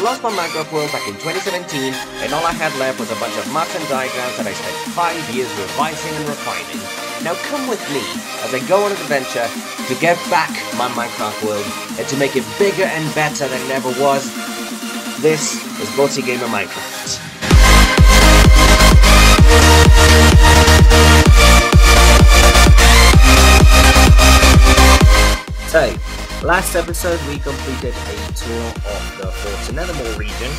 lost my Minecraft world back in 2017, and all I had left was a bunch of maps and diagrams that I spent 5 years revising and refining. Now come with me as I go on an adventure to get back my Minecraft world and to make it bigger and better than it ever was. This is Boti Gamer Minecraft. So, last episode we completed a tour of the Forts Nethermore region.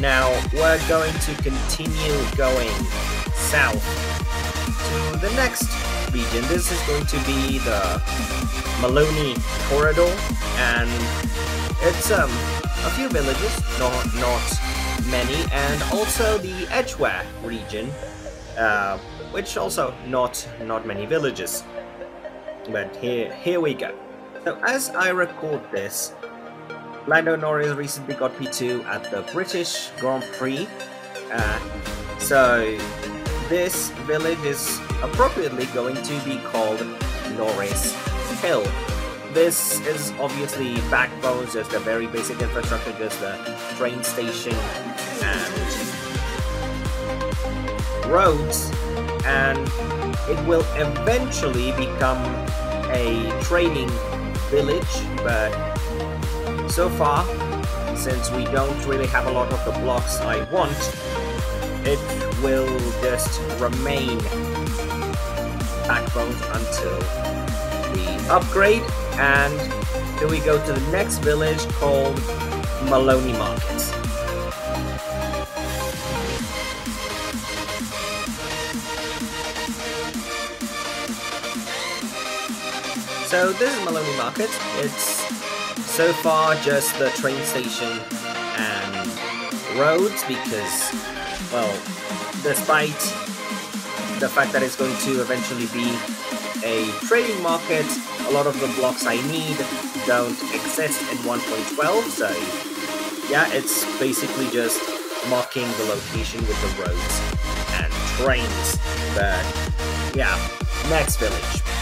Now, we're going to continue going south to the next region. This is going to be the Maloney Corridor, and it's um, a few villages, not, not many, and also the Edgeware region, uh, which also not, not many villages. But here, here we go. So as I record this, Lando Norris recently got P2 at the British Grand Prix. Uh, so this village is appropriately going to be called Norris Hill. This is obviously backbones, just a very basic infrastructure, just the train station and roads, and it will eventually become a trading village, but so far, since we don't really have a lot of the blocks I want, it will just remain backbone until the upgrade, and then we go to the next village called Maloney Market. So this is Maloney Market. It's so far just the train station and roads because, well, despite the fact that it's going to eventually be a trading market, a lot of the blocks I need don't exist in 1.12, so yeah, it's basically just marking the location with the roads and trains. But yeah, next village.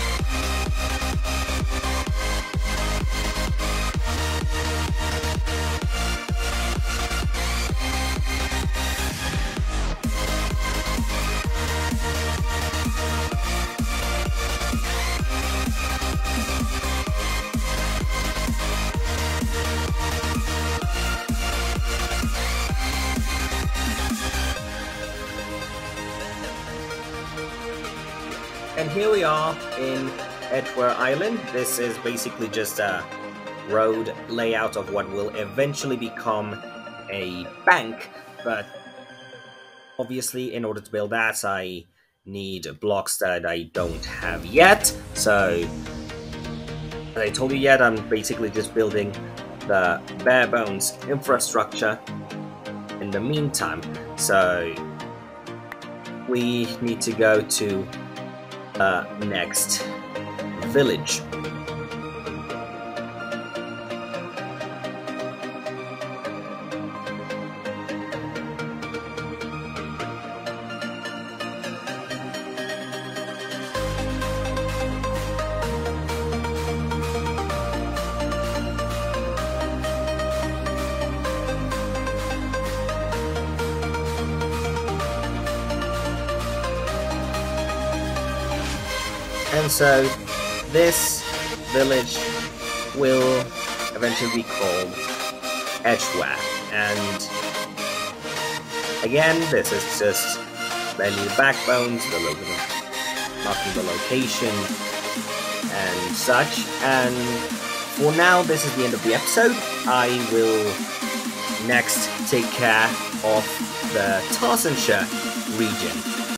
And here we are in Edgeware Island. This is basically just a road layout of what will eventually become a bank, but obviously in order to build that I need blocks that I don't have yet, so as I told you yet, I'm basically just building the bare bones infrastructure in the meantime, so we need to go to uh, next village. And so this village will eventually be called Edgeware. And again, this is just mainly the backbones, the marking the location and such. And for now, this is the end of the episode. I will next take care of the Tarzanshire region.